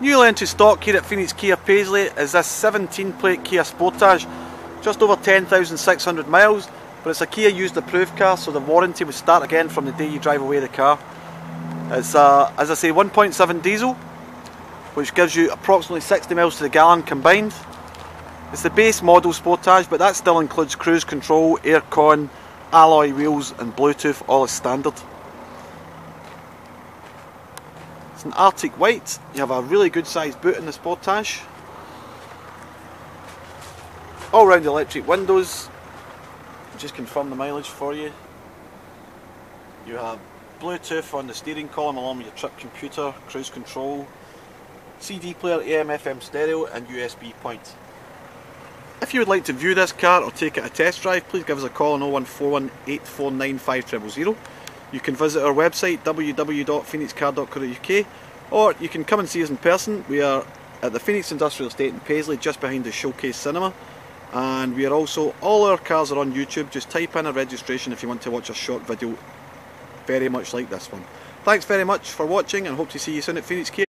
Newly into stock here at Phoenix Kia Paisley is this 17 plate Kia Sportage. Just over 10,600 miles, but it's a Kia used approved car, so the warranty will start again from the day you drive away the car. It's, uh, as I say, 1.7 diesel, which gives you approximately 60 miles to the gallon combined. It's the base model Sportage, but that still includes cruise control, aircon, alloy wheels and Bluetooth, all as standard. It's an Arctic white. You have a really good sized boot in the Sportage. All round electric windows. Just confirm the mileage for you. You have Bluetooth on the steering column along with your trip computer, cruise control, CD player, AM FM stereo and USB point. If you would like to view this car or take it a test drive, please give us a call on 0141 849 5000. You can visit our website www.phoenixcar.co.uk or you can come and see us in person. We are at the Phoenix Industrial Estate in Paisley just behind the Showcase Cinema and we are also, all our cars are on YouTube, just type in a registration if you want to watch a short video very much like this one. Thanks very much for watching and hope to see you soon at Phoenix Kia.